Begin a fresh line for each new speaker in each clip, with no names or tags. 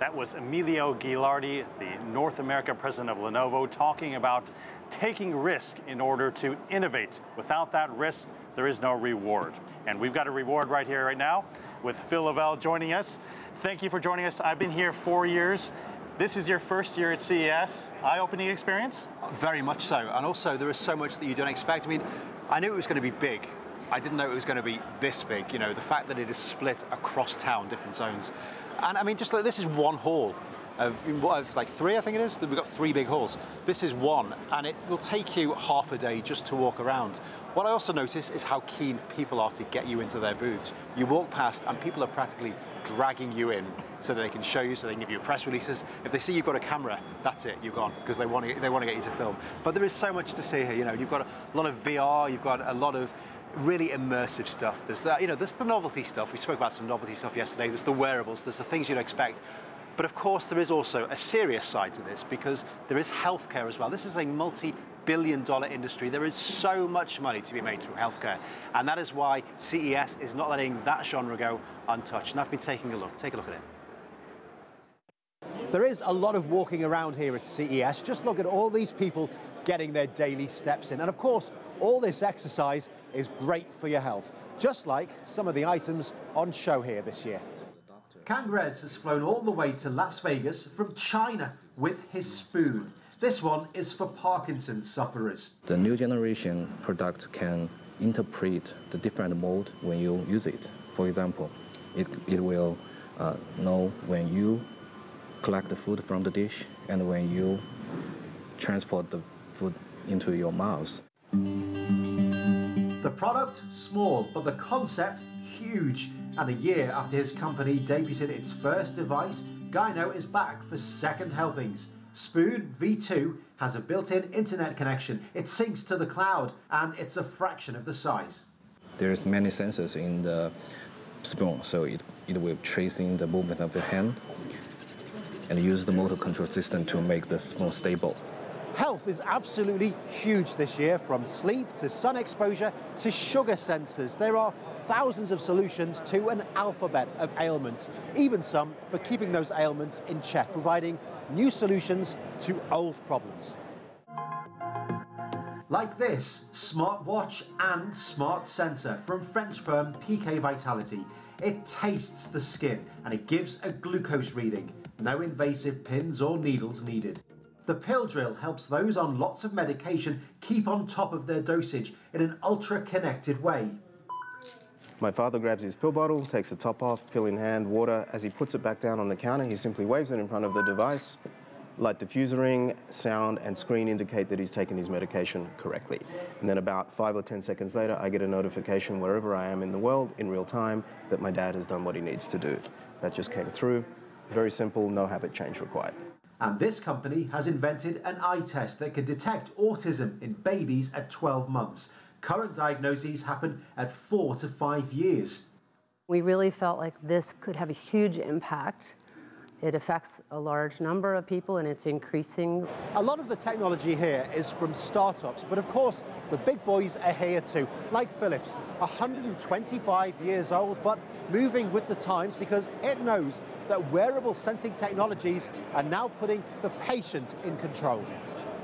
That was Emilio Ghilardi, the North American president of Lenovo, talking about taking risk in order to innovate. Without that risk, there is no reward. And we've got a reward right here, right now, with Phil Lavelle joining us. Thank you for joining us. I've been here four years. This is your first year at CES. Eye-opening experience?
Very much so. And also, there is so much that you don't expect. I mean, I knew it was going to be big. I didn't know it was going to be this big. You know, the fact that it is split across town, different zones. And I mean, just like this is one hall of, of like three, I think it is. We've got three big halls. This is one, and it will take you half a day just to walk around. What I also notice is how keen people are to get you into their booths. You walk past, and people are practically dragging you in so that they can show you, so they can give you press releases. If they see you've got a camera, that's it, you're gone, because they want to they want to get you to film. But there is so much to see here. You know, you've got a lot of VR, you've got a lot of really immersive stuff. There's that, you know, there's the novelty stuff. We spoke about some novelty stuff yesterday. There's the wearables. There's the things you'd expect. But of course, there is also a serious side to this because there is healthcare as well. This is a multi-billion dollar industry. There is so much money to be made through healthcare. And that is why CES is not letting that genre go untouched. And I've been taking a look. Take a look at it.
There is a lot of walking around here at CES. Just look at all these people getting their daily steps in. And of course, all this exercise is great for your health, just like some of the items on show here this year. Kang Res has flown all the way to Las Vegas from China with his spoon. This one is for Parkinson's sufferers.
The new generation product can interpret the different mode when you use it. For example, it, it will uh, know when you collect the food from the dish and when you transport the food into your mouth.
The product, small, but the concept, huge. And a year after his company debuted its first device, Gyenno is back for second helpings. Spoon V2 has a built-in internet connection. It syncs to the cloud, and it's a fraction of the size.
There's many sensors in the spoon, so it, it will tracing the movement of your hand and use the motor control system to make this more stable.
Health is absolutely huge this year, from sleep to sun exposure to sugar sensors. There are thousands of solutions to an alphabet of ailments, even some for keeping those ailments in check, providing new solutions to old problems. Like this smartwatch and smart sensor from French firm PK Vitality. It tastes the skin and it gives a glucose reading. No invasive pins or needles needed. The pill drill helps those on lots of medication keep on top of their dosage in an ultra connected way.
My father grabs his pill bottle, takes the top off, pill in hand, water. As he puts it back down on the counter, he simply waves it in front of the device. Light diffuser ring, sound, and screen indicate that he's taken his medication correctly. And then about five or 10 seconds later, I get a notification wherever I am in the world in real time that my dad has done what he needs to do. That just came through. Very simple, no habit change required.
And this company has invented an eye test that can detect autism in babies at 12 months. Current diagnoses happen at four to five years.
We really felt like this could have a huge impact. It affects a large number of people and it's increasing.
A lot of the technology here is from startups, but of course the big boys are here too, like Philips, 125 years old, but moving with the times because it knows that wearable sensing technologies are now putting the patient in control.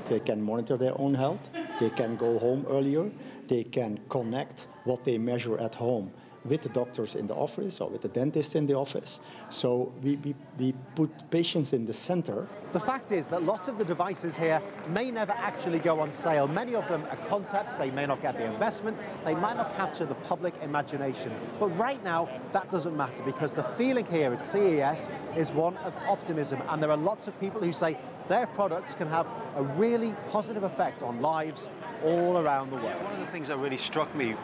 They can monitor their own health, they can go home earlier, they can connect what they measure at home with the doctors in the office or with the dentist in the office. So we, we, we put patients in the center.
The fact is that lots of the devices here may never actually go on sale. Many of them are concepts, they may not get the investment, they might not capture the public imagination. But right now, that doesn't matter because the feeling here at CES is one of optimism and there are lots of people who say their products can have a really positive effect on lives all around the world.
One of the things that really struck me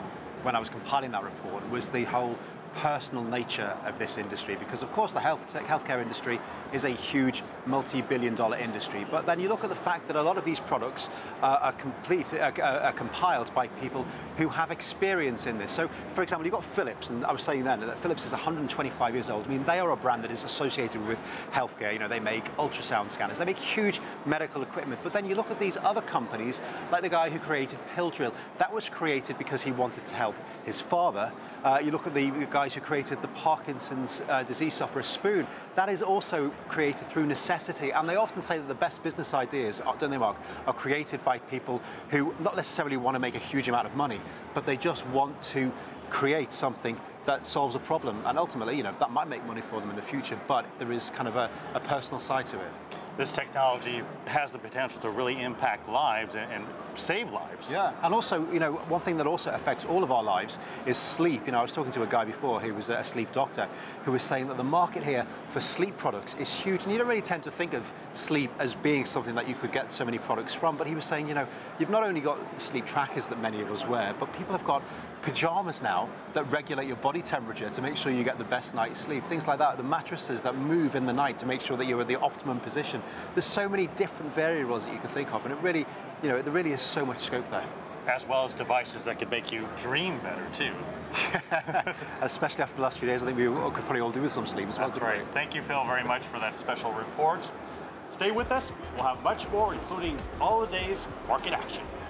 when I was compiling that report was the whole personal nature of this industry because of course the health healthcare industry is a huge multi-billion dollar industry. But then you look at the fact that a lot of these products uh, are complete uh, are compiled by people who have experience in this. So for example you've got Philips and I was saying then that Philips is 125 years old. I mean they are a brand that is associated with healthcare. You know they make ultrasound scanners. They make huge medical equipment. But then you look at these other companies like the guy who created Pill Drill. That was created because he wanted to help his father. Uh, you look at the guys who created the Parkinson's uh, disease software Spoon. That is also created through necessity. And they often say that the best business ideas, uh, don't they, Mark, are created by people who not necessarily want to make a huge amount of money, but they just want to create something that solves a problem. And ultimately, you know, that might make money for them in the future, but there is kind of a, a personal side to it
this technology has the potential to really impact lives and, and, save lives.
Yeah, and also, you know, one thing that also affects all of our lives is sleep. You know, I was talking to a guy before who was a sleep doctor who was saying that the market here for sleep products is huge. And you don't really tend to think of sleep as being something that you could get so many products from, but he was saying, you know, you've not only got the sleep trackers that many of us wear, but people have got pajamas now that regulate your body temperature to make sure you get the best night's sleep. Things like that, the mattresses that move in the night to make sure that you're in the optimum position. There's so many different variables that you can think of, and it really, you know, there really is so much scope there.
As well as devices that could make you dream better too.
Especially after the last few days, I think we could probably all do with some sleep as well.
That's right. Thank you, Phil, very much for that special report. Stay with us. We'll have much more, including all the day's market action.